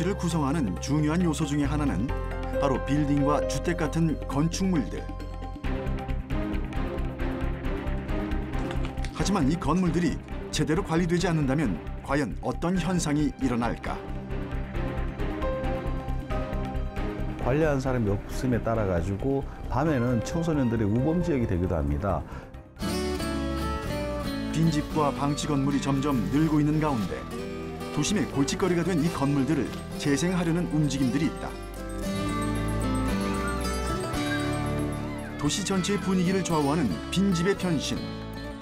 도시를 구성하는 중요한 요소 중에 하나는 바로 빌딩과 주택 같은 건축물들. 하지만 이 건물들이 제대로 관리되지 않는다면 과연 어떤 현상이 일어날까? 관리하는 사람이 없음에 따라 가지고 밤에는 청소년들의 우범 지역이 되기도 합니다. 빈집과 방치 건물이 점점 늘고 있는 가운데 도심의 골칫거리가 된 이 건물들을 재생하려는 움직임들이 있다. 도시 전체의 분위기를 좌우하는 빈집의 변신,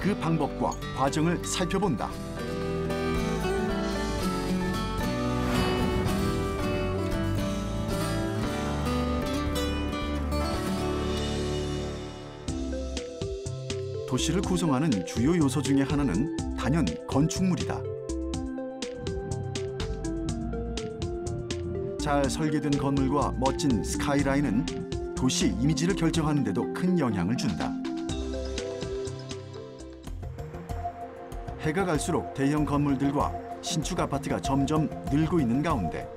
그 방법과 과정을 살펴본다. 도시를 구성하는 주요 요소 중에 하나는 단연 건축물이다. 잘 설계된 건물과 멋진 스카이라인은 도시 이미지를 결정하는 데도 큰 영향을 준다. 해가 갈수록 대형 건물들과 신축 아파트가 점점 늘고 있는 가운데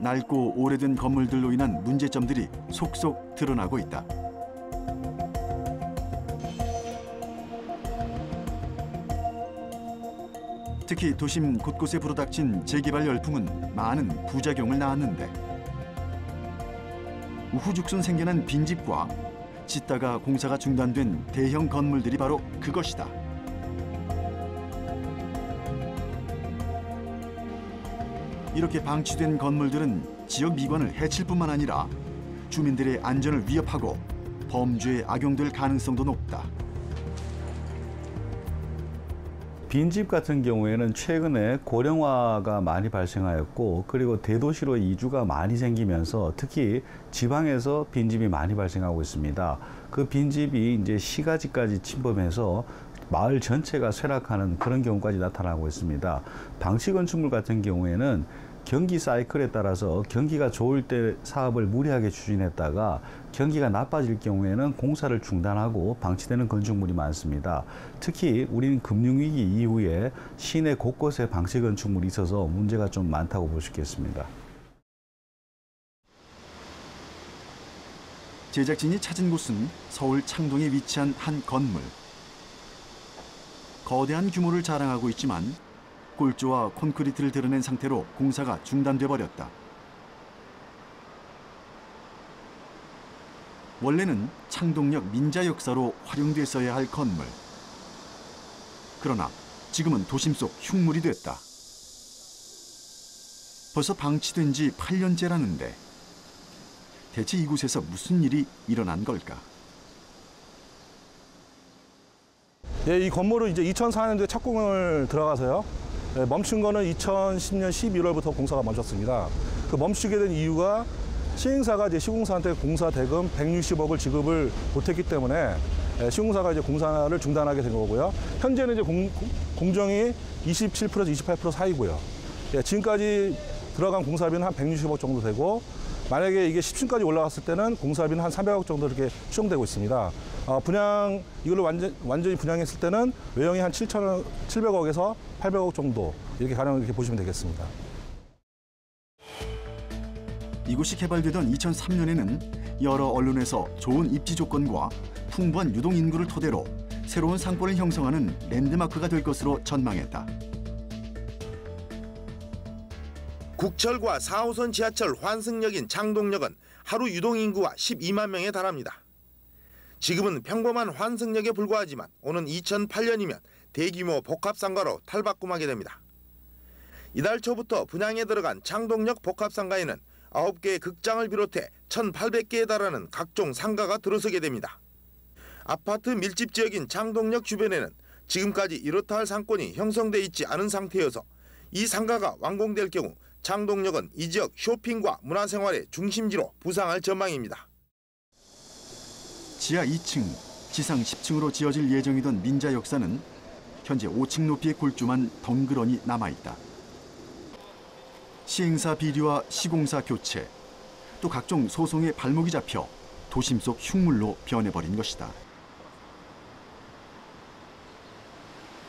낡고 오래된 건물들로 인한 문제점들이 속속 드러나고 있다. 특히 도심 곳곳에 불어닥친 재개발 열풍은 많은 부작용을 낳았는데 우후죽순 생겨난 빈집과 짓다가 공사가 중단된 대형 건물들이 바로 그것이다. 이렇게 방치된 건물들은 지역 미관을 해칠 뿐만 아니라 주민들의 안전을 위협하고 범죄에 악용될 가능성도 높다. 빈집 같은 경우에는 최근에 고령화가 많이 발생하였고 그리고 대도시로 이주가 많이 생기면서 특히 지방에서 빈집이 많이 발생하고 있습니다. 그 빈집이 이제 시가지까지 침범해서 마을 전체가 쇠락하는 그런 경우까지 나타나고 있습니다. 방치 건축물 같은 경우에는 경기 사이클에 따라서 경기가 좋을 때 사업을 무리하게 추진했다가 경기가 나빠질 경우에는 공사를 중단하고 방치되는 건축물이 많습니다. 특히 우리는 금융위기 이후에 시내 곳곳에 방치 건축물이 있어서 문제가 좀 많다고 볼 수 있겠습니다. 제작진이 찾은 곳은 서울 창동에 위치한 한 건물. 거대한 규모를 자랑하고 있지만 골조와 콘크리트를 드러낸 상태로 공사가 중단돼 버렸다. 원래는 창동역 민자 역사로 활용됐어야 할 건물. 그러나 지금은 도심 속 흉물이 됐다. 벌써 방치된 지 8년째라는데 대체 이곳에서 무슨 일이 일어난 걸까? 예, 이 건물은 이제 2004년도에 착공을 들어가서요. 예, 멈춘 거는 2010년 11월부터 공사가 멈췄습니다. 그 멈추게 된 이유가 시행사가 이제 시공사한테 공사 대금 160억을 지급을 못했기 때문에 예, 시공사가 이제 공사를 중단하게 된 거고요. 현재는 이제 공, 공정이 27%에서 28% 사이고요. 예, 지금까지 들어간 공사비는 한 160억 정도 되고 만약에 이게 10층까지 올라갔을 때는 공사비는 한 300억 정도 이렇게 추정되고 있습니다. 어, 분양 이걸로 완전 완전히 분양했을 때는 외형이 한 7천 700억에서 800억 정도 이렇게 가능 이렇게 보시면 되겠습니다. 이곳이 개발되던 2003년에는 여러 언론에서 좋은 입지 조건과 풍부한 유동 인구를 토대로 새로운 상권을 형성하는 랜드마크가 될 것으로 전망했다. 국철과 4호선 지하철 환승역인 창동역은 하루 유동인구가 12만 명에 달합니다. 지금은 평범한 환승역에 불과하지만 오는 2008년이면 대규모 복합상가로 탈바꿈하게 됩니다. 이달 초부터 분양에 들어간 창동역 복합상가에는 9개의 극장을 비롯해 1,800개에 달하는 각종 상가가 들어서게 됩니다. 아파트 밀집 지역인 창동역 주변에는 지금까지 이렇다 할 상권이 형성돼 있지 않은 상태여서 이 상가가 완공될 경우 창동역은 이 지역 쇼핑과 문화생활의 중심지로 부상할 전망입니다. 지하 2층, 지상 10층으로 지어질 예정이던 민자 역사는 현재 5층 높이의 골조만 덩그러니 남아있다. 시행사 비리와 시공사 교체, 또 각종 소송에 발목이 잡혀 도심 속 흉물로 변해버린 것이다.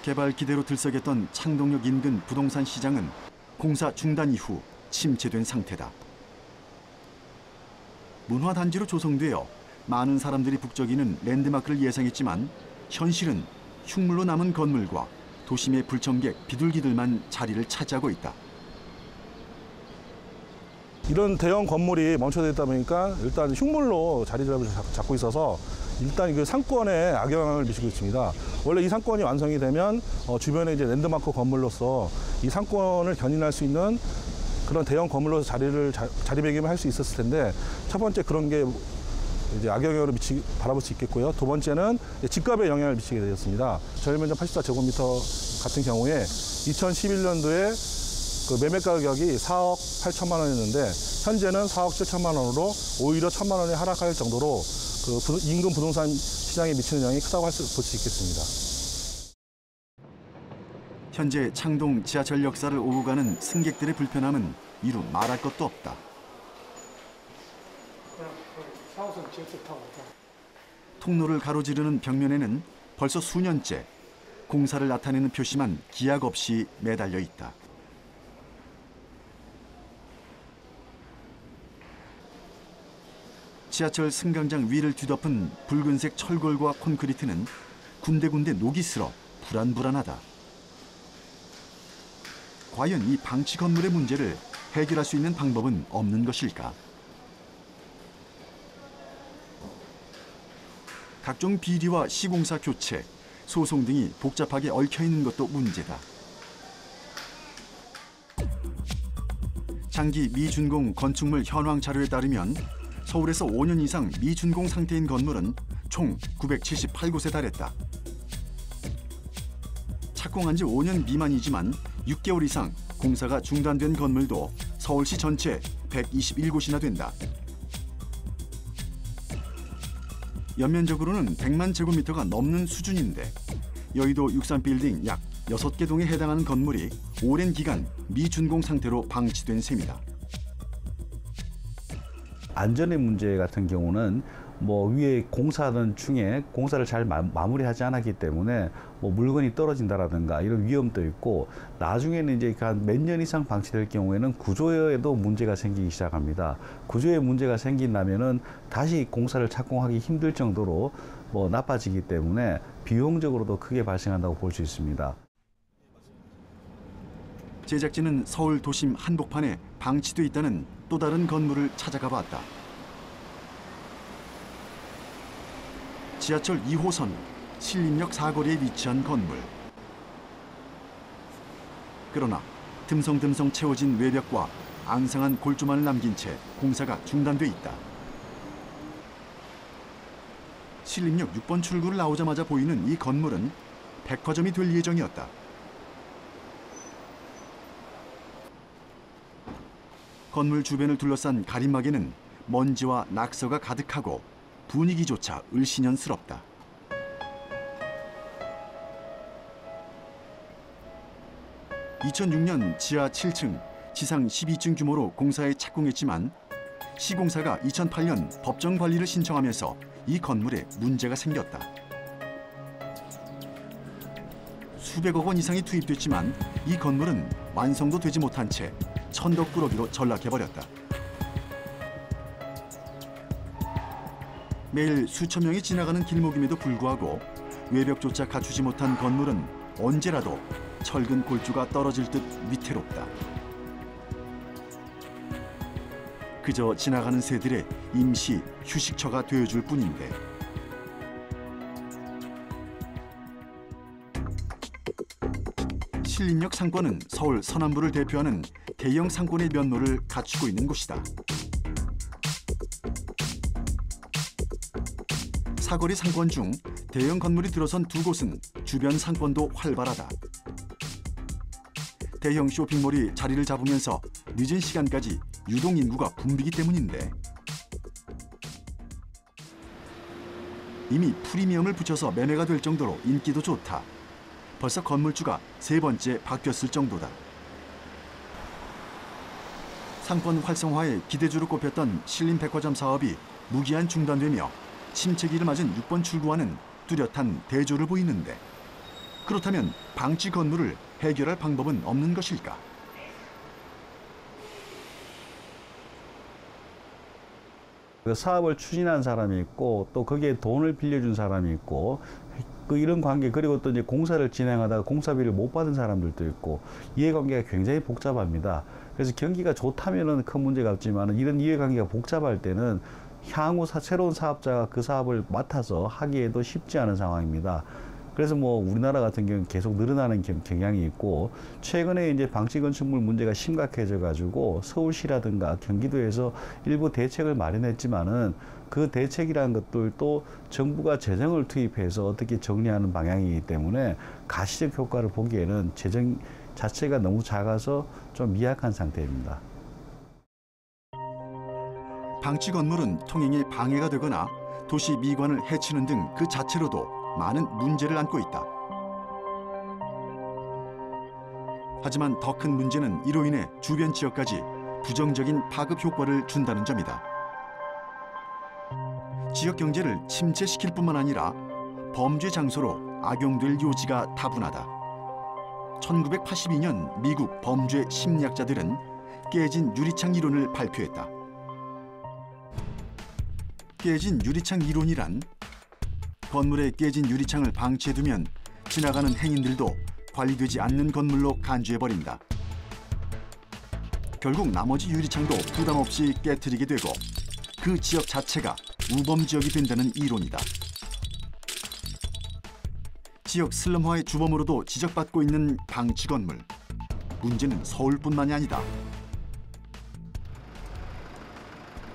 개발 기대로 들썩였던 창동역 인근 부동산 시장은 공사 중단 이후 침체된 상태다. 문화단지로 조성되어 많은 사람들이 북적이는 랜드마크를 예상했지만 현실은 흉물로 남은 건물과 도심의 불청객 비둘기들만 자리를 차지하고 있다. 이런 대형 건물이 멈춰져 있다 보니까 일단 흉물로 자리를 잡- 잡고 있어서 일단 그 상권에 악영향을 미치고 있습니다. 원래 이 상권이 완성이 되면 어, 주변에 이제 랜드마크 건물로서 이 상권을 견인할 수 있는 그런 대형 건물로서 자리를 자, 자리매김을 할 수 있었을 텐데 첫 번째 그런 게 이제 악영향을 미치 바라볼 수 있겠고요. 두 번째는 집값에 영향을 미치게 되었습니다. 저일면적 84제곱미터 같은 경우에 2011년도에 그 매매 가격이 4억 8천만 원이었는데 현재는 4억 7천만 원으로 오히려 천만 원이 하락할 정도로 그 부- 인근 부동산 시장에 미치는 영향이 크다고 할 수 볼 수 있겠습니다. 현재 창동 지하철 역사를 오고 가는 승객들의 불편함은 이루 말할 것도 없다. 통로를 가로지르는 벽면에는 벌써 수년째 공사를 나타내는 표시만 기약 없이 매달려 있다. 지하철 승강장 위를 뒤덮은 붉은색 철골과 콘크리트는 군데군데 녹이 슬어 불안불안하다. 과연 이 방치 건물의 문제를 해결할 수 있는 방법은 없는 것일까? 각종 비리와 시공사 교체, 소송 등이 복잡하게 얽혀 있는 것도 문제다. 장기 미준공 건축물 현황 자료에 따르면 서울에서 5년 이상 미준공 상태인 건물은 총 978곳에 달했다. 착공한 지 5년 미만이지만 6개월 이상 공사가 중단된 건물도 서울시 전체 121곳이나 된다. 연면적으로는 100만 제곱미터가 넘는 수준인데 여의도 63빌딩 약 6개 동에 해당하는 건물이 오랜 기간 미준공 상태로 방치된 셈이다. 안전의 문제 같은 경우는 뭐 위에 공사하던 중에 공사를 잘 마, 마무리하지 않았기 때문에 뭐 물건이 떨어진다라든가 이런 위험도 있고 나중에는 이제 한 몇 년 이상 방치될 경우에는 구조에도 문제가 생기기 시작합니다. 구조에 문제가 생긴다면은 다시 공사를 착공하기 힘들 정도로 뭐 나빠지기 때문에 비용적으로도 크게 발생한다고 볼 수 있습니다. 제작진은 서울 도심 한복판에 방치돼 있다는 또 다른 건물을 찾아가 봤다. 지하철 2호선 신림역 사거리에 위치한 건물. 그러나 듬성듬성 채워진 외벽과 앙상한 골조만을 남긴 채 공사가 중단돼 있다. 신림역 6번 출구를 나오자마자 보이는 이 건물은 백화점이 될 예정이었다. 건물 주변을 둘러싼 가림막에는 먼지와 낙서가 가득하고 분위기조차 을씨년스럽다. (2006년) 지하 7층 지상 12층 규모로 공사에 착공했지만 시공사가 2008년 법정 관리를 신청하면서 이 건물에 문제가 생겼다. 수백억 원 이상이 투입됐지만 이 건물은 완성도 되지 못한 채 천덕꾸러기로 전락해버렸다. 매일 수천 명이 지나가는 길목임에도 불구하고 외벽조차 갖추지 못한 건물은 언제라도 철근 골조가 떨어질 듯 위태롭다. 그저 지나가는 새들의 임시 휴식처가 되어줄 뿐인데 신림역 상권은 서울 서남부를 대표하는 대형 상권의 면모를 갖추고 있는 곳이다. 사거리 상권 중 대형 건물이 들어선 두 곳은 주변 상권도 활발하다. 대형 쇼핑몰이 자리를 잡으면서 늦은 시간까지 유동 인구가 붐비기 때문인데 이미 프리미엄을 붙여서 매매가 될 정도로 인기도 좋다. 벌써 건물주가 세 번째 바뀌었을 정도다. 상권 활성화에 기대주로 꼽혔던 신림백화점 사업이 무기한 중단되며 침체기를 맞은 6번 출구와는 뚜렷한 대조를 보이는데 그렇다면 방치 건물을 해결할 방법은 없는 것일까? 그 사업을 추진한 사람이 있고 또 거기에 돈을 빌려준 사람이 있고 그 이런 관계 그리고 또 이제 공사를 진행하다가 공사비를 못 받은 사람들도 있고 이해관계가 굉장히 복잡합니다. 그래서 경기가 좋다면은 큰 문제가 없지만 이런 이해관계가 복잡할 때는 향후 사- 새로운 사업자가 그 사업을 맡아서 하기에도 쉽지 않은 상황입니다. 그래서 뭐 우리나라 같은 경우는 계속 늘어나는 경- 경향이 있고 최근에 이제 방치 건축물 문제가 심각해져 가지고 서울시라든가 경기도에서 일부 대책을 마련했지만은 그 대책이라는 것들도 정부가 재정을 투입해서 어떻게 정리하는 방향이기 때문에 가시적 효과를 보기에는 재정 자체가 너무 작아서 좀 미약한 상태입니다. 방치 건물은 통행에 방해가 되거나 도시 미관을 해치는 등 그 자체로도 많은 문제를 안고 있다. 하지만 더 큰 문제는 이로 인해 주변 지역까지 부정적인 파급 효과를 준다는 점이다. 지역 경제를 침체시킬 뿐만 아니라 범죄 장소로 악용될 요지가 다분하다. 1982년 미국 범죄 심리학자들은 깨진 유리창 이론을 발표했다. 깨진 유리창 이론이란 건물에 깨진 유리창을 방치해두면 지나가는 행인들도 관리되지 않는 건물로 간주해버린다. 결국 나머지 유리창도 부담 없이 깨뜨리게 되고 그 지역 자체가 우범 지역이 된다는 이론이다. 지역 슬럼화의 주범으로도 지적받고 있는 방치 건물. 문제는 서울뿐만이 아니다.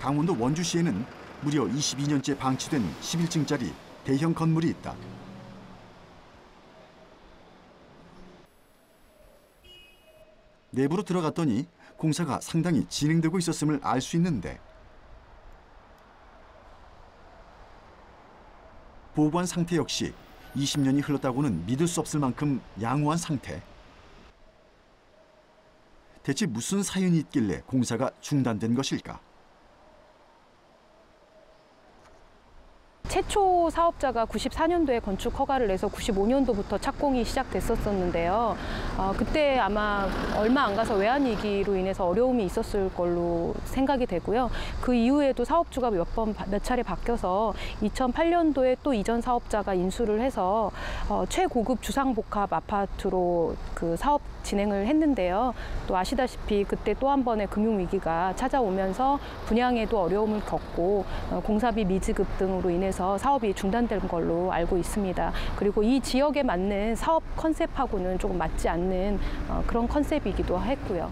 강원도 원주시에는 무려 22년째 방치된 11층짜리 대형 건물이 있다. 내부로 들어갔더니 공사가 상당히 진행되고 있었음을 알 수 있는데 보관 상태 역시 20년이 흘렀다고는 믿을 수 없을 만큼 양호한 상태. 대체 무슨 사연이 있길래 공사가 중단된 것일까? 최초 사업자가 94년도에 건축 허가를 내서 95년도부터 착공이 시작됐었었는데요. 어, 그때 아마 얼마 안 가서 외환위기로 인해서 어려움이 있었을 걸로 생각이 되고요. 그 이후에도 사업주가 몇 번, 몇 차례 바뀌어서 2008년도에 또 이전 사업자가 인수를 해서 어, 최고급 주상복합 아파트로 그 사업 진행을 했는데요. 또 아시다시피 그때 또 한 번의 금융위기가 찾아오면서 분양에도 어려움을 겪고 어, 공사비 미지급 등으로 인해서 사업이 중단된 걸로 알고 있습니다. 그리고 이 지역에 맞는 사업 컨셉하고는 조금 맞지 않는 어, 그런 컨셉이기도 했고요.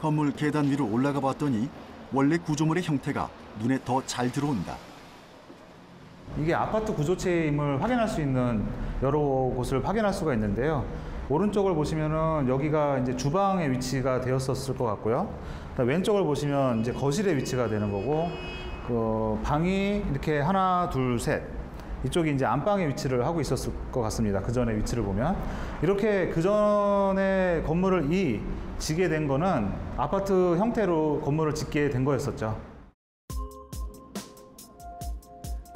건물 계단 위로 올라가 봤더니 원래 구조물의 형태가 눈에 더 잘 들어온다. 이게 아파트 구조체임을 확인할 수 있는 여러 곳을 확인할 수가 있는데요. 오른쪽을 보시면은 여기가 이제 주방의 위치가 되었었을 것 같고요. 왼쪽을 보시면 이제 거실의 위치가 되는 거고, 그 방이 이렇게 하나, 둘, 셋. 이쪽이 이제 안방의 위치를 하고 있었을 것 같습니다. 그 전에 위치를 보면. 이렇게 그 전에 건물을 이 지게 된 거는 아파트 형태로 건물을 짓게 된 거였었죠.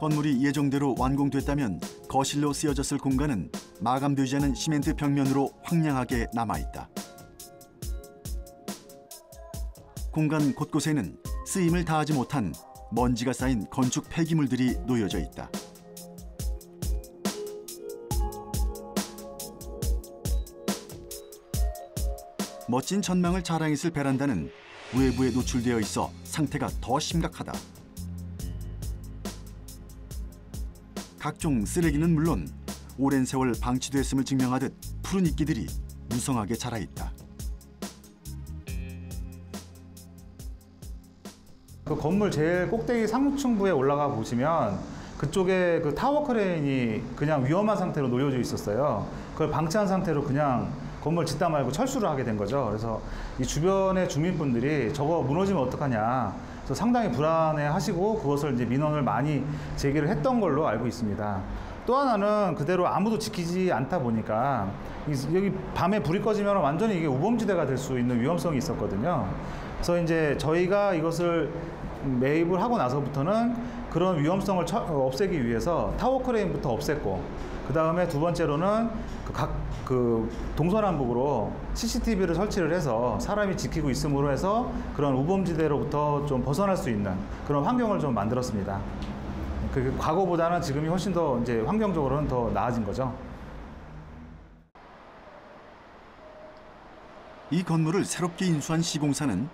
건물이 예정대로 완공됐다면 거실로 쓰여졌을 공간은 마감되지 않은 시멘트 벽면으로 황량하게 남아 있다. 공간 곳곳에는 쓰임을 다하지 못한 먼지가 쌓인 건축 폐기물들이 놓여져 있다. 멋진 전망을 자랑했을 베란다는 외부에 노출되어 있어 상태가 더 심각하다. 각종 쓰레기는 물론 오랜 세월 방치됐음을 증명하듯 푸른 이끼들이 무성하게 자라 있다. 건물 제일 꼭대기 상층부에 올라가 보시면 그쪽에 그 타워 크레인이 그냥 위험한 상태로 놓여져 있었어요. 그걸 방치한 상태로 그냥 건물 짓다 말고 철수를 하게 된 거죠. 그래서 이 주변의 주민분들이 저거 무너지면 어떡하냐. 그래서 상당히 불안해 하시고 그것을 이제 민원을 많이 제기를 했던 걸로 알고 있습니다. 또 하나는 그대로 아무도 지키지 않다 보니까 이- 여기 밤에 불이 꺼지면 완전히 이게 우범지대가 될 수 있는 위험성이 있었거든요. 그래서 이제 저희가 이것을 매입을 하고 나서부터는 그런 위험성을 처- 없애기 위해서 타워 크레인부터 없앴고 그 다음에 두 번째로는 그각그 동서남북으로 CCTV를 설치를 해서 사람이 지키고 있음으로 해서 그런 우범지대로부터 좀 벗어날 수 있는 그런 환경을 좀 만들었습니다. 그 과거보다는 지금이 훨씬 더 이제 환경적으로는 더 나아진 거죠. 이 건물을 새롭게 인수한 시공사는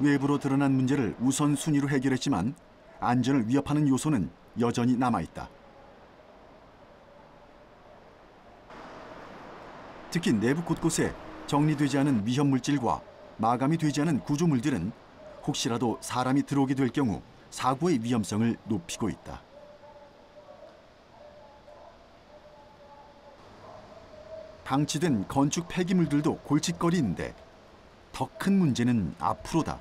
외부로 드러난 문제를 우선 순위로 해결했지만 안전을 위협하는 요소는 여전히 남아 있다. 특히 내부 곳곳에 정리되지 않은 위험 물질과 마감이 되지 않은 구조물들은 혹시라도 사람이 들어오게 될 경우 사고의 위험성을 높이고 있다. 방치된 건축 폐기물들도 골칫거리인데 더 큰 문제는 앞으로다.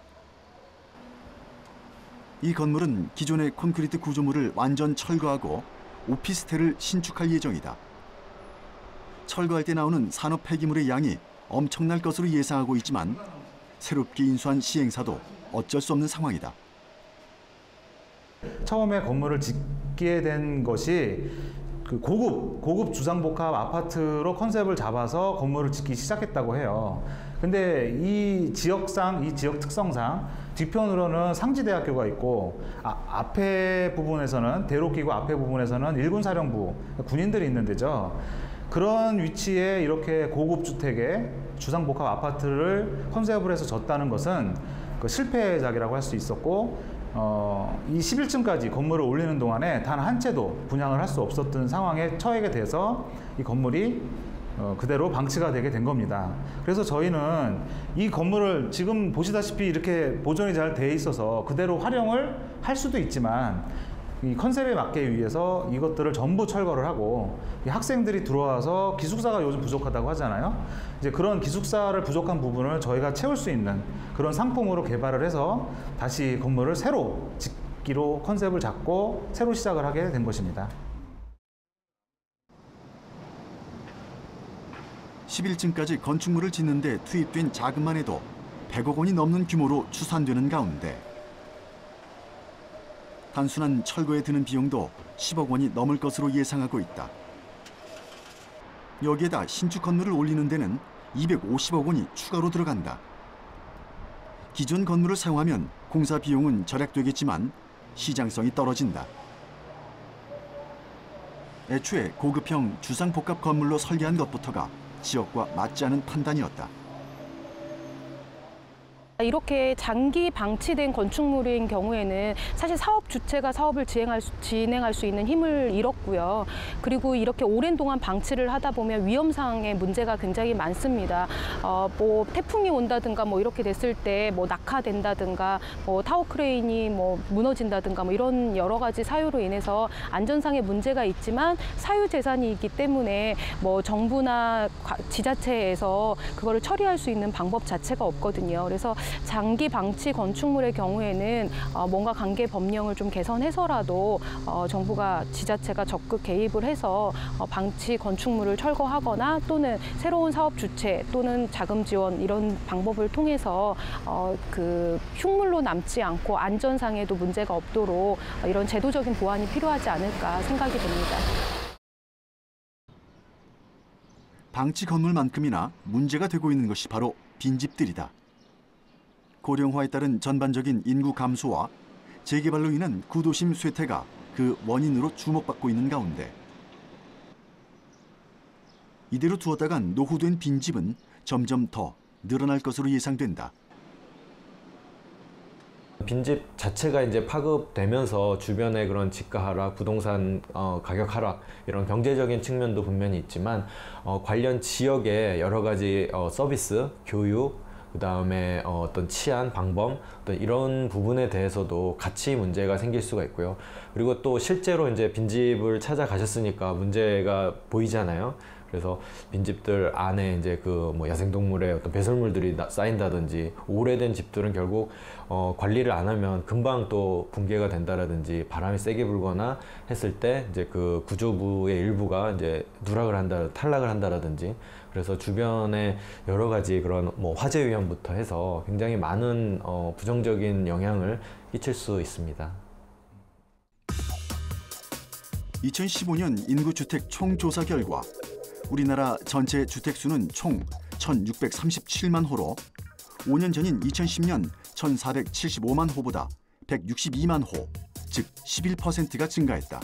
이 건물은 기존의 콘크리트 구조물을 완전 철거하고 오피스텔을 신축할 예정이다. 철거할 때 나오는 산업 폐기물의 양이 엄청날 것으로 예상하고 있지만 새롭게 인수한 시행사도 어쩔 수 없는 상황이다. 처음에 건물을 짓게 된 것이 그 고급 고급 주상복합 아파트로 컨셉을 잡아서 건물을 짓기 시작했다고 해요. 근데 이 지역상 이 지역 특성상 뒤편으로는 상지대학교가 있고 아, 앞에 부분에서는 대로기구 앞에 부분에서는 일군 사령부 군인들이 있는 데죠. 그런 위치에 이렇게 고급 주택에 주상복합 아파트를 컨셉을 해서 졌다는 것은 그 실패작이라고 할 수 있었고 어, 이 11층까지 건물을 올리는 동안에 단 한 채도 분양을 할 수 없었던 상황에 처하게 돼서 이 건물이 어, 그대로 방치가 되게 된 겁니다. 그래서 저희는 이 건물을 지금 보시다시피 이렇게 보존이 잘 돼 있어서 그대로 활용을 할 수도 있지만 이 컨셉에 맞게 위해서 이것들을 전부 철거를 하고 이 학생들이 들어와서 기숙사가 요즘 부족하다고 하잖아요. 이제 그런 기숙사를 부족한 부분을 저희가 채울 수 있는 그런 상품으로 개발을 해서 다시 건물을 새로 짓기로 컨셉을 잡고 새로 시작을 하게 된 것입니다. 11층까지 건축물을 짓는 데 투입된 자금만 해도 100억 원이 넘는 규모로 추산되는 가운데 단순한 철거에 드는 비용도 10억 원이 넘을 것으로 예상하고 있다. 여기에다 신축 건물을 올리는 데는 250억 원이 추가로 들어간다. 기존 건물을 사용하면 공사 비용은 절약되겠지만 시장성이 떨어진다. 애초에 고급형 주상복합 건물로 설계한 것부터가 지역과 맞지 않은 판단이었다. 이렇게 장기 방치된 건축물인 경우에는 사실 사업 주체가 사업을 진행할 수, 진행할 수 있는 힘을 잃었고요. 그리고 이렇게 오랜 동안 방치를 하다 보면 위험상의 문제가 굉장히 많습니다. 어, 뭐 태풍이 온다든가 뭐 이렇게 됐을 때 뭐 낙하된다든가 뭐 타워 크레인이 뭐 무너진다든가 뭐 이런 여러 가지 사유로 인해서 안전상의 문제가 있지만 사유 재산이기 때문에 뭐 정부나 과- 지자체에서 그거를 처리할 수 있는 방법 자체가 없거든요. 그래서 장기 방치 건축물의 경우에는 어, 뭔가 관계 법령을 좀 개선해서라도 어, 정부가 지자체가 적극 개입을 해서 어, 방치 건축물을 철거하거나 또는 새로운 사업 주체 또는 자금 지원 이런 방법을 통해서 어, 그 흉물로 남지 않고 안전상에도 문제가 없도록 어, 이런 제도적인 보완이 필요하지 않을까 생각이 됩니다. 방치 건물만큼이나 문제가 되고 있는 것이 바로 빈집들이다. 고령화에 따른 전반적인 인구 감소와 재개발로 인한 구도심 쇠퇴가 그 원인으로 주목받고 있는 가운데 이대로 두었다간 노후된 빈집은 점점 더 늘어날 것으로 예상된다. 빈집 자체가 이제 파급되면서 주변의 그런 집가 하락, 부동산 어, 가격 하락 이런 경제적인 측면도 분명히 있지만 어, 관련 지역의 여러 가지 어, 서비스, 교육, 그 다음에 어, 어떤 치안, 방범 어떤 이런 부분에 대해서도 같이 문제가 생길 수가 있고요. 그리고 또 실제로 이제 빈집을 찾아가셨으니까 문제가 보이잖아요. 그래서 빈집들 안에 이제 그 뭐 야생동물의 어떤 배설물들이 나- 쌓인다든지 오래된 집들은 결국 어, 관리를 안 하면 금방 또 붕괴가 된다라든지 바람이 세게 불거나 했을 때 이제 그 구조부의 일부가 이제 누락을 한다, 탈락을 한다라든지 그래서 주변에 여러 가지 그런 뭐 화재 위험부터 해서 굉장히 많은 어, 부정적인 영향을 끼칠 수 있습니다. 2015년 인구주택 총조사 결과 우리나라 전체 주택수는 총 1,637만 호로 5년 전인 2010년 1,475만 호보다 162만 호, 즉 11%가 증가했다.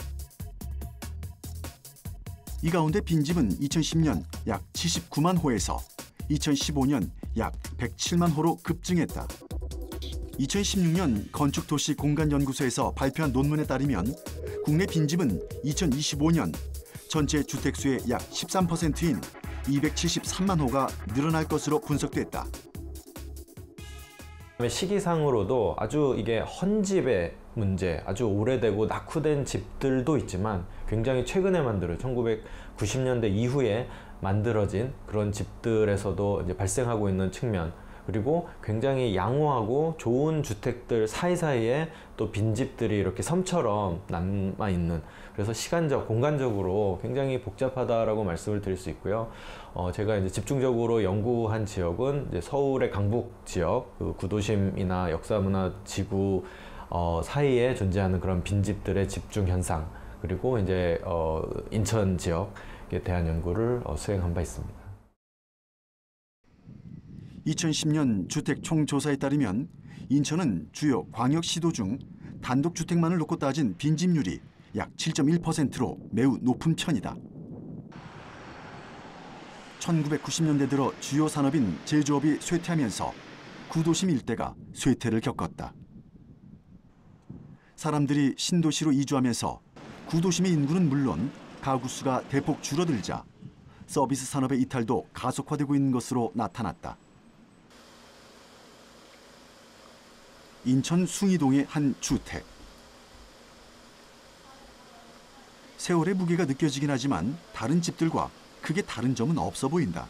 이 가운데 빈집은 2010년 약 79만 호에서 2015년 약 107만 호로 급증했다. 2016년 건축도시 공간연구소에서 발표한 논문에 따르면 국내 빈집은 2025년 전체 주택수의 약 13%인 273만 호가 늘어날 것으로 분석됐다. 시기상으로도 아주 이게 헌집의 문제, 아주 오래되고 낙후된 집들도 있지만 굉장히 최근에 만들어 1990년대 이후에 만들어진 그런 집들에서도 이제 발생하고 있는 측면. 그리고 굉장히 양호하고 좋은 주택들 사이사이에 또 빈집들이 이렇게 섬처럼 남아 있는. 그래서 시간적 공간적으로 굉장히 복잡하다라고 말씀을 드릴 수 있고요. 어, 제가 이제 집중적으로 연구한 지역은 이제 서울의 강북 지역, 그 구도심이나 역사문화 지구 어, 사이에 존재하는 그런 빈집들의 집중 현상 그리고 이제 어, 인천 지역에 대한 연구를 어, 수행한 바 있습니다. 2010년 주택 총조사에 따르면 인천은 주요 광역시도 중 단독주택만을 놓고 따진 빈집률이 약 7.1%로 매우 높은 편이다. 1990년대 들어 주요 산업인 제조업이 쇠퇴하면서 구도심 일대가 쇠퇴를 겪었다. 사람들이 신도시로 이주하면서 구도심의 인구는 물론 가구 수가 대폭 줄어들자 서비스 산업의 이탈도 가속화되고 있는 것으로 나타났다. 인천 숭이동의 한 주택. 세월의 무게가 느껴지긴 하지만 다른 집들과 크게 다른 점은 없어 보인다.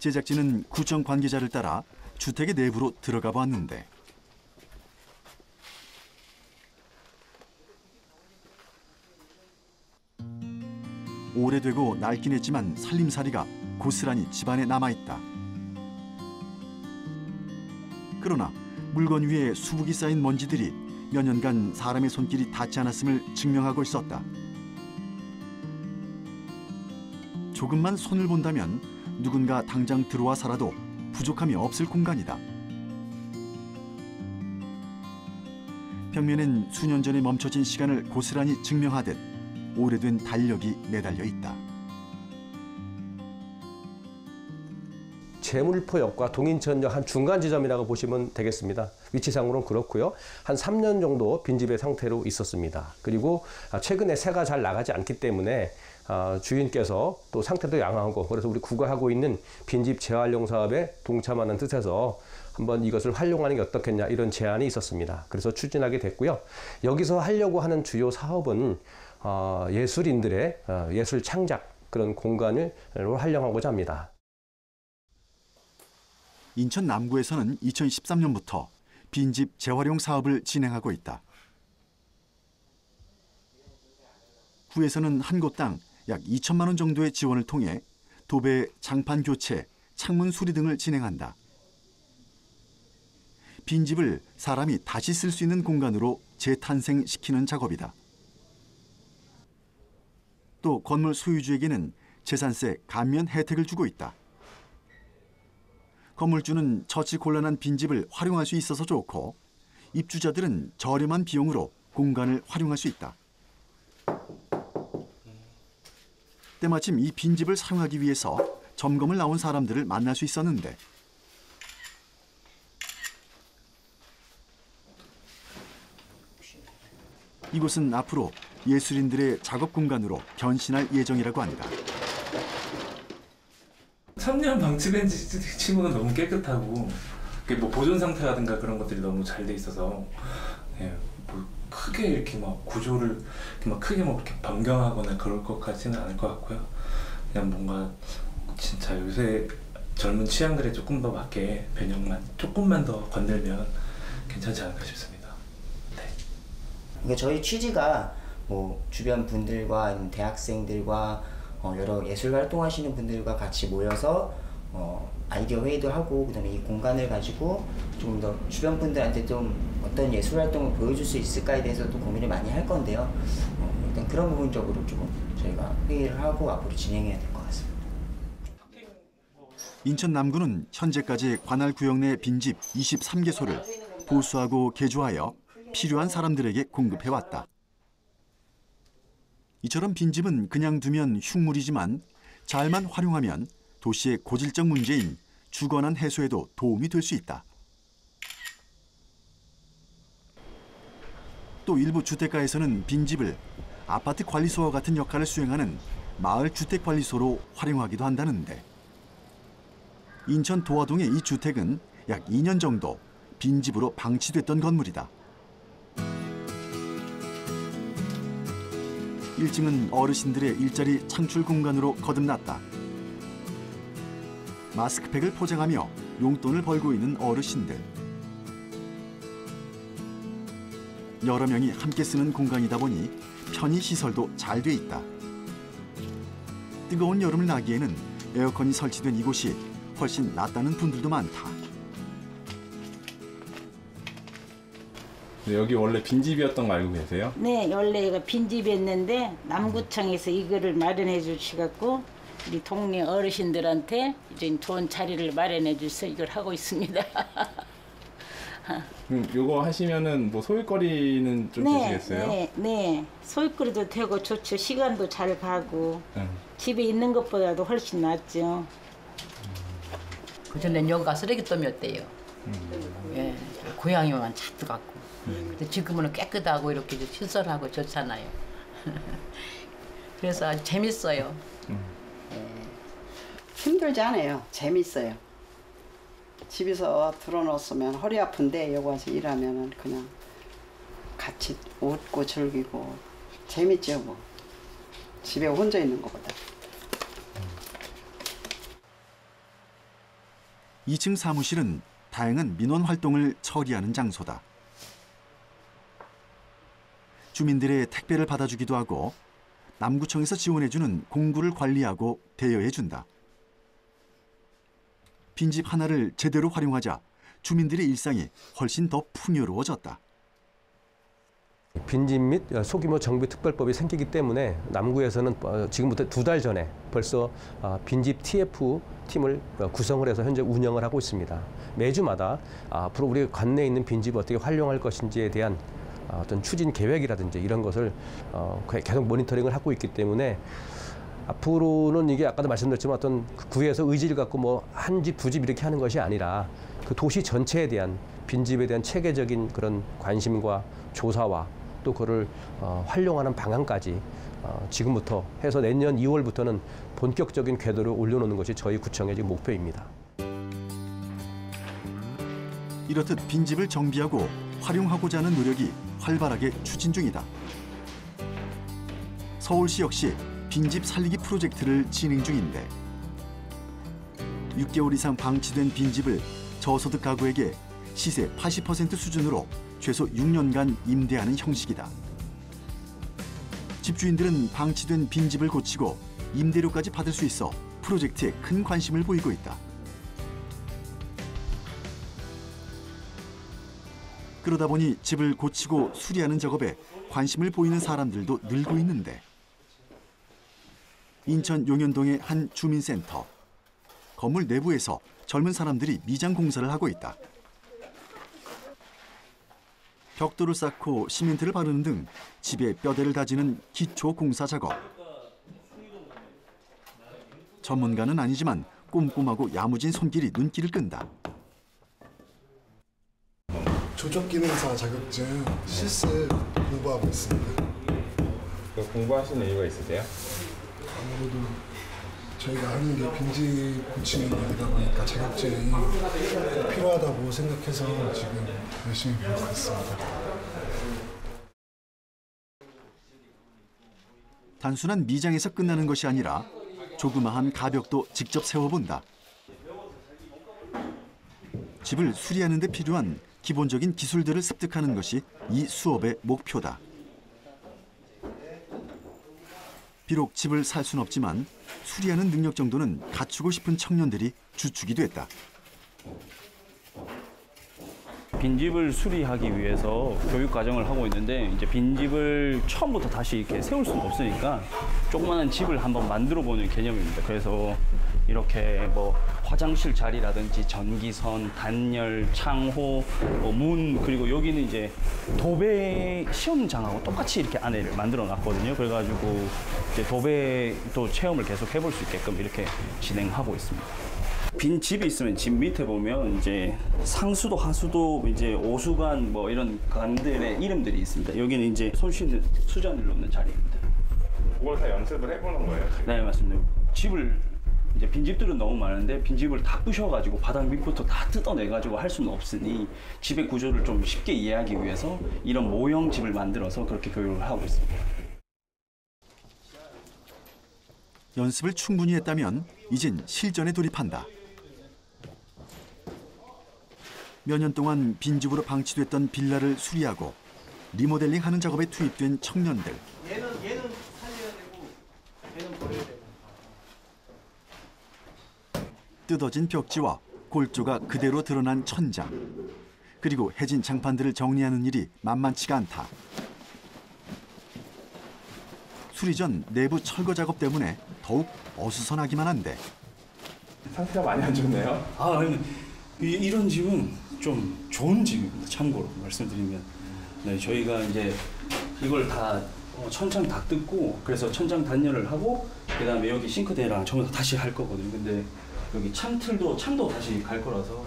제작진은 구청 관계자를 따라 주택의 내부로 들어가 보았는데 오래되고 낡긴 했지만 살림살이가 고스란히 집안에 남아있다. 그러나 물건 위에 수북이 쌓인 먼지들이 몇 년간 사람의 손길이 닿지 않았음을 증명하고 있었다. 조금만 손을 본다면 누군가 당장 들어와 살아도 부족함이 없을 공간이다. 벽면엔 수년 전에 멈춰진 시간을 고스란히 증명하듯 오래된 달력이 매달려 있다. 제물포역과 동인천역 한 중간 지점이라고 보시면 되겠습니다. 위치상으로는 그렇고요. 한 3년 정도 빈집의 상태로 있었습니다. 그리고 최근에 새가 잘 나가지 않기 때문에 아, 주인께서 또 상태도 양호하고 그래서 우리 구가 하고 있는 빈집 재활용 사업에 동참하는 뜻에서 한번 이것을 활용하는 게 어떻겠냐 이런 제안이 있었습니다. 그래서 추진하게 됐고요. 여기서 하려고 하는 주요 사업은 어, 예술인들의 어, 예술 창작 그런 공간을 활용하고자 합니다. 인천 남구에서는 2013년부터 빈집 재활용 사업을 진행하고 있다. 구에서는 한 곳당 약 2천만 원 정도의 지원을 통해 도배, 장판 교체, 창문 수리 등을 진행한다. 빈집을 사람이 다시 쓸 수 있는 공간으로 재탄생시키는 작업이다. 또 건물 소유주에게는 재산세 감면 혜택을 주고 있다. 건물주는 처치 곤란한 빈집을 활용할 수 있어서 좋고 입주자들은 저렴한 비용으로 공간을 활용할 수 있다. 때마침 이 빈집을 사용하기 위해서 점검을 나온 사람들을 만날 수 있었는데 이곳은 앞으로 예술인들의 작업 공간으로 변신할 예정이라고 한다. 천년 방치된 집 치고는 너무 깨끗하고 뭐 보존 상태라든가 그런 것들이 너무 잘 돼 있어서 예, 뭐 크게 이렇게 막 구조를 막 크게 뭐 이렇게 변경하거나 그럴 것까지는 않을 것 같고요. 그냥 뭔가 진짜 요새 젊은 취향들에 조금 더 맞게 변형만 조금만 더 건들면 괜찮지 않을까 싶습니다. 네. 그러니까 저희 취지가 뭐 주변 분들과 대학생들과 어, 여러 예술 활동하시는 분들과 같이 모여서 어, 아이디어 회의도 하고 그다음에 이 공간을 가지고 좀 더 주변 분들한테 좀 어떤 예술 활동을 보여줄 수 있을까에 대해서도 고민을 많이 할 건데요. 어, 일단 그런 부분적으로 좀 저희가 회의를 하고 앞으로 진행해야 될 것 같습니다. 인천 남구는 현재까지 관할 구역 내 빈집 23개소를 보수하고 개조하여 필요한 사람들에게 공급해왔다. 이처럼 빈집은 그냥 두면 흉물이지만 잘만 활용하면 도시의 고질적 문제인 주거난 해소에도 도움이 될 수 있다. 또 일부 주택가에서는 빈집을 아파트 관리소와 같은 역할을 수행하는 마을 주택 관리소로 활용하기도 한다는데 인천 도화동의 이 주택은 약 2년 정도 빈집으로 방치됐던 건물이다. 1층은 어르신들의 일자리 창출 공간으로 거듭났다. 마스크팩을 포장하며 용돈을 벌고 있는 어르신들. 여러 명이 함께 쓰는 공간이다 보니 편의 시설도 잘 돼 있다. 뜨거운 여름을 나기에는 에어컨이 설치된 이곳이 훨씬 낫다는 분들도 많다. 네, 여기 원래 빈집이었던 거 알고 계세요? 네, 원래 이거 빈집이었는데 남구청에서 이거를 마련해 주시갖고 우리 동네 어르신들한테 이제 좋은 자리를 마련해 주셔서 이걸 하고 있습니다. 그럼 요거 하시면은 뭐 소일거리는 좀 되시겠어요? 네, 네. 소일거리도 되고 좋죠. 시간도 잘 가고 응. 집에 있는 것보다도 훨씬 낫죠. 그 전엔 여기가 쓰레기통이었대요. 예, 고양이만 잡도 갖고. 근데 지금은 깨끗하고 이렇게 시설하고 좋잖아요. 그래서 아주 재밌어요. 힘들지 않아요. 재밌어요. 집에서 들어놓으면 허리 아픈데 여기 와서 일하면은 그냥 같이 웃고 즐기고 재밌죠 뭐. 집에 혼자 있는 것보다. 2층 사무실은 다양한 민원 활동을 처리하는 장소다. 주민들의 택배를 받아주기도 하고 남구청에서 지원해주는 공구를 관리하고 대여해준다. 빈집 하나를 제대로 활용하자 주민들의 일상이 훨씬 더 풍요로워졌다. 빈집 및 소규모 정비 특별법이 생기기 때문에 남구에서는 어, 지금부터 두 달 전에 벌써 아, 빈집 TF 팀을 어, 구성을 해서 현재 운영을 하고 있습니다. 매주마다 앞으로 우리 관내에 있는 빈집을 어떻게 활용할 것인지에 대한 아, 어떤 추진 계획이라든지 이런 것을 어, 계속 모니터링을 하고 있기 때문에 앞으로는 이게 아까도 말씀드렸지만 어떤 그 구에서 의지를 갖고 뭐 한 집, 두 집 이렇게 하는 것이 아니라 그 도시 전체에 대한 빈집에 대한 체계적인 그런 관심과 조사와 또 그를 어, 활용하는 방안까지 어, 지금부터 해서 내년 2월부터는 본격적인 궤도를 올려놓는 것이 저희 구청의 지금 목표입니다. 이렇듯 빈집을 정비하고 활용하고자 하는 노력이 활발하게 추진 중이다. 서울시 역시 빈집 살리기 프로젝트를 진행 중인데 6개월 이상 방치된 빈집을 저소득 가구에게 시세 80% 수준으로 최소 6년간 임대하는 형식이다. 집주인들은 방치된 빈집을 고치고 임대료까지 받을 수 있어 프로젝트에 큰 관심을 보이고 있다. 그러다 보니 집을 고치고 수리하는 작업에 관심을 보이는 사람들도 늘고 있는데 인천 용현동의 한 주민센터 건물 내부에서 젊은 사람들이 미장 공사를 하고 있다. 벽돌을 쌓고 시멘트를 바르는 등 집에 뼈대를 다지는 기초 공사 작업. 전문가는 아니지만 꼼꼼하고 야무진 손길이 눈길을 끈다. 조적 기능사 자격증 실습 공부하고 있습니다. 공부하시는 이유가 있으세요? 아무래도 저희가 하는 게 빈집 고치는 일이다 보니까 자격증이 필요하다고 생각해서 지금 열심히 배우고 있습니다. 단순한 미장에서 끝나는 것이 아니라 조그마한 가벽도 직접 세워본다. 집을 수리하는 데 필요한 기본적인 기술들을 습득하는 것이 이 수업의 목표다. 비록 집을 살 순 없지만 수리하는 능력 정도는 갖추고 싶은 청년들이 주축이 됐다. 빈집을 수리하기 위해서 교육 과정을 하고 있는데 이제 빈집을 처음부터 다시 이렇게 세울 수는 없으니까 조그마한 집을 한번 만들어 보는 개념입니다. 그래서 이렇게 뭐 화장실 자리라든지 전기선, 단열, 창호, 뭐 문 그리고 여기는 이제 도배 시험장하고 똑같이 이렇게 안에를 만들어 놨거든요. 그래가지고 이제 도배 또 체험을 계속 해볼 수 있게끔 이렇게 진행하고 있습니다. 빈 집이 있으면 집 밑에 보면 이제 상수도 하수도 이제 오수관 뭐 이런 관들의 이름들이 있습니다. 여기는 이제 손 씻는 수전을 놓는 자리입니다. 그걸 다 연습을 해보는 거예요. 지금? 네 맞습니다. 집을 이제 빈집들은 너무 많은데 빈집을 다 부셔가지고 바닥 밑부터 다 뜯어내가지고 할 수는 없으니 집의 구조를 좀 쉽게 이해하기 위해서 이런 모형 집을 만들어서 그렇게 교육을 하고 있습니다. 연습을 충분히 했다면 이젠 실전에 돌입한다. 몇 년 동안 빈집으로 방치됐던 빌라를 수리하고 리모델링하는 작업에 투입된 청년들. 얘는 얘는 살려야 되고 얘는 버려야 되고. 뜯어진 벽지와 골조가 그대로 드러난 천장. 그리고 해진 장판들을 정리하는 일이 만만치가 않다. 수리 전 내부 철거 작업 때문에 더욱 어수선하기만 한데 상태가 많이 안 좋네요. 아 아니, 이, 이런 집은 좀 좋은 집입니다. 참고로 말씀드리면 네, 저희가 이제 이걸 다 어, 천장 다 뜯고 그래서 천장 단열을 하고 그다음에 여기 싱크대랑 전부 다 다시 할 거거든요. 근데 여기 창틀도 창도 다시 갈 거라서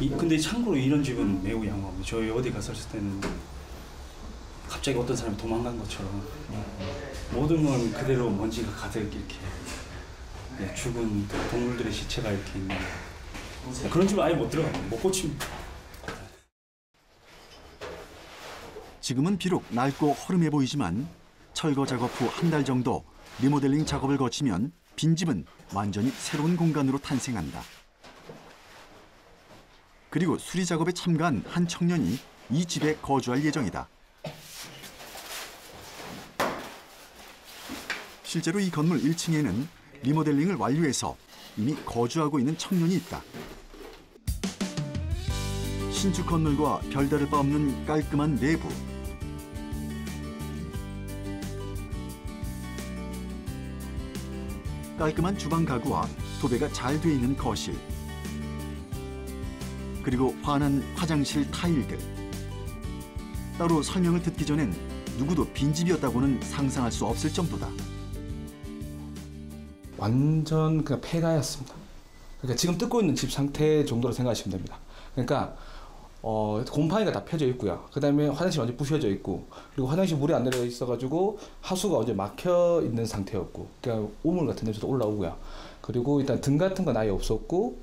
이, 근데 참고로 이런 집은 매우 양호합니다. 저희 어디 갔었을 때는 갑자기 어떤 사람이 도망간 것처럼 모든 건 그대로 먼지가 가득 이렇게 네, 죽은 동물들의 시체가 이렇게 있는 그런 집은 아예 못 들어가요. 못 고칩니다. 지금은 비록 낡고 허름해 보이지만 철거 작업 후 한 달 정도 리모델링 작업을 거치면 빈집은 완전히 새로운 공간으로 탄생한다. 그리고 수리 작업에 참가한 한 청년이 이 집에 거주할 예정이다. 실제로 이 건물 1층에는 리모델링을 완료해서 이미 거주하고 있는 청년이 있다. 신축 건물과 별다를 바 없는 깔끔한 내부. 깔끔한 주방 가구와 도배가 잘 돼 있는 거실. 그리고 환한 화장실 타일들. 따로 설명을 듣기 전엔 누구도 빈집이었다고는 상상할 수 없을 정도다. 완전 그냥 폐가였습니다. 그러니까 지금 뜯고 있는 집 상태 정도로 생각하시면 됩니다. 그러니까 어, 곰팡이가 다 펴져 있고요. 그 다음에 화장실 완전 부셔져 있고, 그리고 화장실 물이 안 내려 있어가지고 하수가 완전 막혀 있는 상태였고, 그러니까 우물 같은 냄새도 올라오고요. 그리고 일단 등 같은 건 아예 없었고,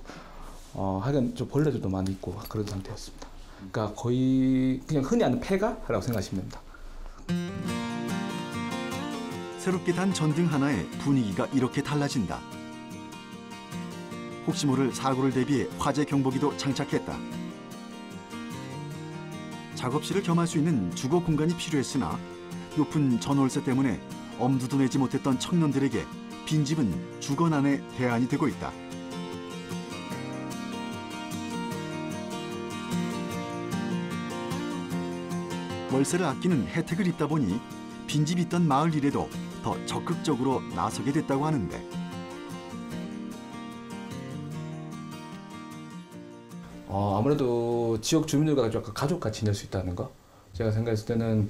어, 하여간 좀 벌레들도 많이 있고 그런 상태였습니다. 그러니까 거의 그냥 흔히 아는 폐가라고 생각하시면 됩니다. 새롭게 단 전등 하나에 분위기가 이렇게 달라진다. 혹시 모를 사고를 대비해 화재 경보기도 장착했다. 작업실을 겸할 수 있는 주거 공간이 필요했으나 높은 전월세 때문에 엄두도 내지 못했던 청년들에게 빈집은 주거난의 대안이 되고 있다. 월세를 아끼는 혜택을 입다 보니 빈집이 있던 마을 일에도 더 적극적으로 나서게 됐다고 하는데 어, 아무래도 지역 주민들과 가족같이 지낼 수 있다는 거. 제가 생각했을 때는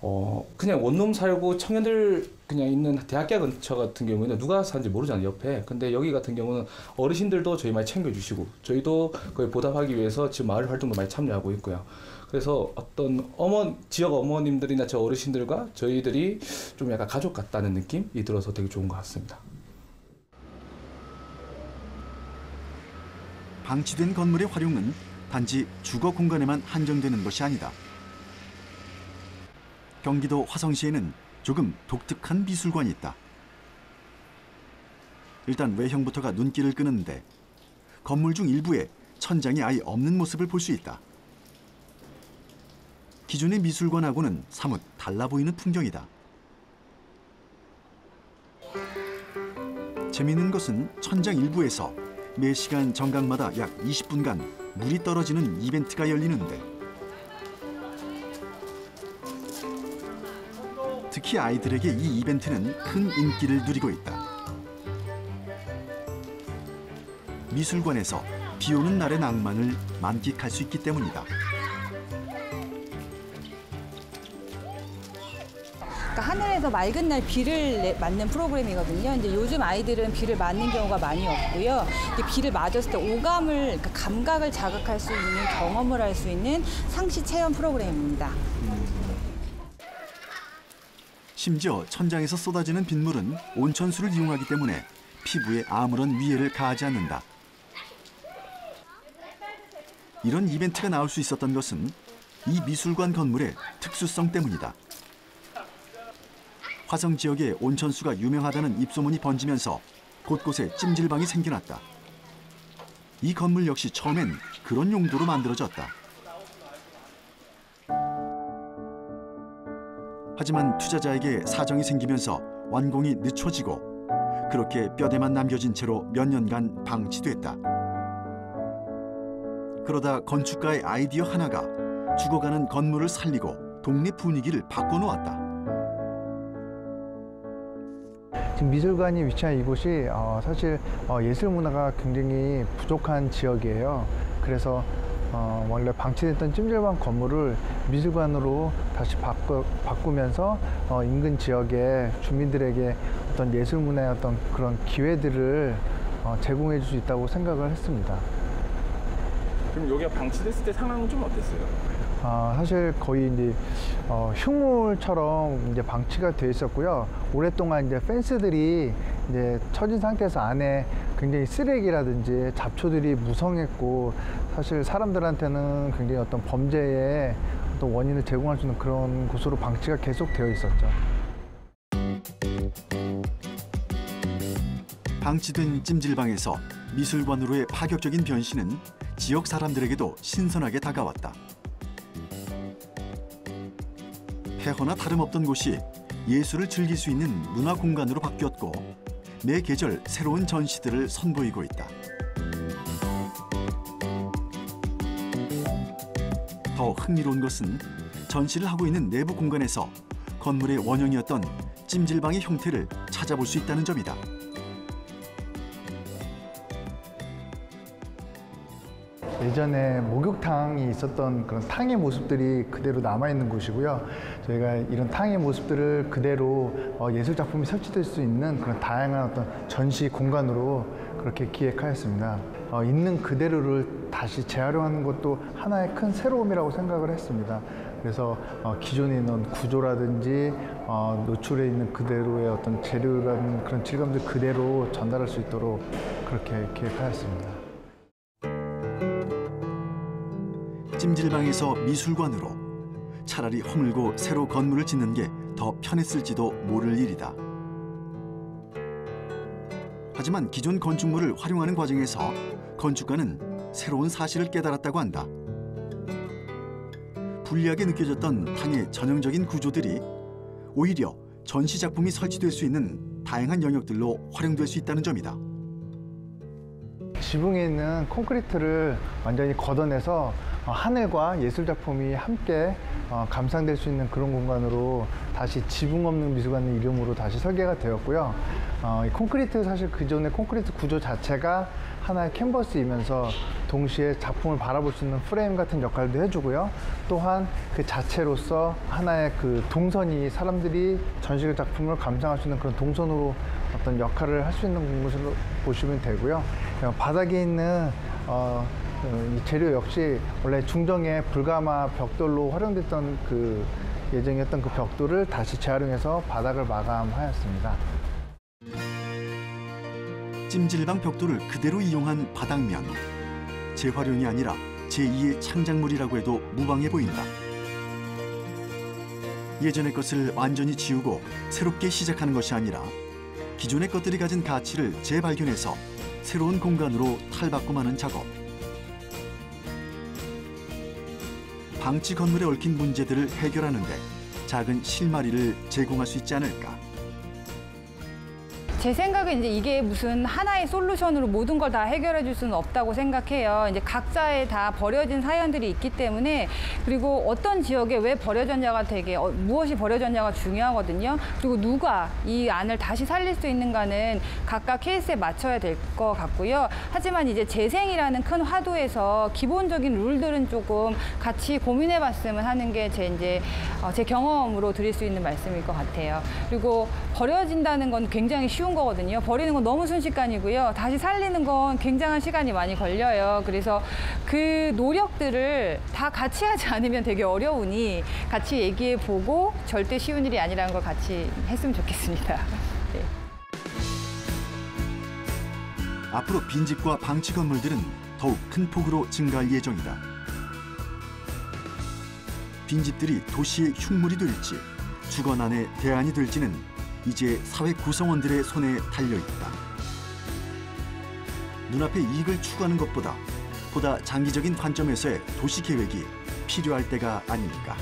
어, 그냥 원룸 살고 청년들 그냥 있는 대학교 근처 같은 경우에는 누가 사는지 모르잖아요 옆에. 근데 여기 같은 경우는 어르신들도 저희 많이 챙겨주시고 저희도 거의 보답하기 위해서 지금 마을 활동도 많이 참여하고 있고요. 그래서 어떤 어머 지역 어머님들이나 저 어르신들과 저희들이 좀 약간 가족 같다는 느낌이 들어서 되게 좋은 것 같습니다. 방치된 건물의 활용은 단지 주거 공간에만 한정되는 것이 아니다. 경기도 화성시에는 조금 독특한 미술관이 있다. 일단 외형부터가 눈길을 끄는데 건물 중 일부에 천장이 아예 없는 모습을 볼 수 있다. 기존의 미술관하고는 사뭇 달라 보이는 풍경이다. 재미있는 것은 천장 일부에서 매 시간 정각마다 약 20분간 물이 떨어지는 이벤트가 열리는데 특히 아이들에게 이 이벤트는 큰 인기를 누리고 있다. 미술관에서 비 오는 날의 낭만을 만끽할 수 있기 때문이다. 하늘에서 맑은 날 비를 내- 맞는 프로그램이거든요. 이제 요즘 아이들은 비를 맞는 경우가 많이 없고요. 비를 맞았을 때 오감을, 그러니까 감각을 자극할 수 있는 경험을 할 수 있는 상시 체험 프로그램입니다. 심지어 천장에서 쏟아지는 빗물은 온천수를 이용하기 때문에 피부에 아무런 위해를 가하지 않는다. 이런 이벤트가 나올 수 있었던 것은 이 미술관 건물의 특수성 때문이다. 화성 지역의 온천수가 유명하다는 입소문이 번지면서 곳곳에 찜질방이 생겨났다. 이 건물 역시 처음엔 그런 용도로 만들어졌다. 하지만 투자자에게 사정이 생기면서 완공이 늦춰지고 그렇게 뼈대만 남겨진 채로 몇 년간 방치됐다. 그러다 건축가의 아이디어 하나가 죽어가는 건물을 살리고 동네 분위기를 바꿔놓았다. 미술관이 위치한 이곳이 어, 사실 어, 예술 문화가 굉장히 부족한 지역이에요. 그래서 어, 원래 방치됐던 찜질방 건물을 미술관으로 다시 바꾸, 바꾸면서 어, 인근 지역의 주민들에게 어떤 예술 문화의 어떤 그런 기회들을 어, 제공해 줄 수 있다고 생각을 했습니다. 그럼 여기가 방치됐을 때 상황은 좀 어땠어요? 아, 사실 거의 이제 어, 흉물처럼 이제 방치가 돼 있었고요. 오랫동안 이제 펜스들이 이제 처진 상태에서 안에 굉장히 쓰레기라든지 잡초들이 무성했고 사실 사람들한테는 굉장히 어떤 범죄의 어떤 원인을 제공할 수 있는 그런 곳으로 방치가 계속 되어 있었죠. 방치된 찜질방에서 미술관으로의 파격적인 변신은 지역 사람들에게도 신선하게 다가왔다. 폐허나 다름없던 곳이 예술을 즐길 수 있는 문화 공간으로 바뀌었고 매 계절 새로운 전시들을 선보이고 있다. 더 흥미로운 것은 전시를 하고 있는 내부 공간에서 건물의 원형이었던 찜질방의 형태를 찾아볼 수 있다는 점이다. 예전에 목욕탕이 있었던 그런 탕의 모습들이 그대로 남아 있는 곳이고요. 저희가 이런 탕의 모습들을 그대로 어, 예술 작품이 설치될 수 있는 그런 다양한 어떤 전시 공간으로 그렇게 기획하였습니다. 어, 있는 그대로를 다시 재활용하는 것도 하나의 큰 새로움이라고 생각을 했습니다. 그래서 어, 기존에 있는 구조라든지 어, 노출에 있는 그대로의 어떤 재료라는 그런 질감들 그대로 전달할 수 있도록 그렇게 기획하였습니다. 찜질방에서 미술관으로 차라리 허물고 새로 건물을 짓는 게 더 편했을지도 모를 일이다. 하지만 기존 건축물을 활용하는 과정에서 건축가는 새로운 사실을 깨달았다고 한다. 불리하게 느껴졌던 탕의 전형적인 구조들이 오히려 전시 작품이 설치될 수 있는 다양한 영역들로 활용될 수 있다는 점이다. 지붕에 있는 콘크리트를 완전히 걷어내서 어, 하늘과 예술 작품이 함께 어, 감상될 수 있는 그런 공간으로 다시 지붕 없는 미술관 이름으로 다시 설계가 되었고요. 어, 이 콘크리트 사실 그전의 콘크리트 구조 자체가 하나의 캔버스이면서 동시에 작품을 바라볼 수 있는 프레임 같은 역할도 해주고요. 또한 그 자체로서 하나의 그 동선이 사람들이 전시적 작품을 감상할 수 있는 그런 동선으로 어떤 역할을 할 수 있는 곳으로 보시면 되고요. 어, 바닥에 있는 어, 어, 이 재료 역시 원래 중정의 불가마 벽돌로 활용됐던 그 예정이었던 그 벽돌을 다시 재활용해서 바닥을 마감하였습니다. 찜질방 벽돌을 그대로 이용한 바닥면. 재활용이 아니라 제2의 창작물이라고 해도 무방해 보인다. 예전의 것을 완전히 지우고 새롭게 시작하는 것이 아니라 기존의 것들이 가진 가치를 재발견해서 새로운 공간으로 탈바꿈하는 작업. 방치 건물에 얽힌 문제들을 해결하는데 작은 실마리를 제공할 수 있지 않을까. 제 생각엔 이제 이게 무슨 하나의 솔루션으로 모든 걸 다 해결해 줄 수는 없다고 생각해요. 이제 각자의 다 버려진 사연들이 있기 때문에 그리고 어떤 지역에 왜 버려졌냐가 되게 어, 무엇이 버려졌냐가 중요하거든요. 그리고 누가 이 안을 다시 살릴 수 있는가는 각각 케이스에 맞춰야 될 것 같고요. 하지만 이제 재생이라는 큰 화두에서 기본적인 룰들은 조금 같이 고민해 봤으면 하는 게 제 이제 어, 제 경험으로 드릴 수 있는 말씀일 것 같아요. 그리고 버려진다는 건 굉장히 쉬운 거거든요. 버리는 건 너무 순식간이고요. 다시 살리는 건 굉장한 시간이 많이 걸려요. 그래서 그 노력들을 다 같이 하지 않으면 되게 어려우니 같이 얘기해 보고 절대 쉬운 일이 아니라는 걸 같이 했으면 좋겠습니다. 네. 앞으로 빈집과 방치 건물들은 더욱 큰 폭으로 증가할 예정이다. 빈집들이 도시의 흉물이 될지 주거 난의 대안이 될지는 이제 사회 구성원들의 손에 달려 있다. 눈앞의 이익을 추구하는 것보다 보다 장기적인 관점에서의 도시 계획이 필요할 때가 아닐까.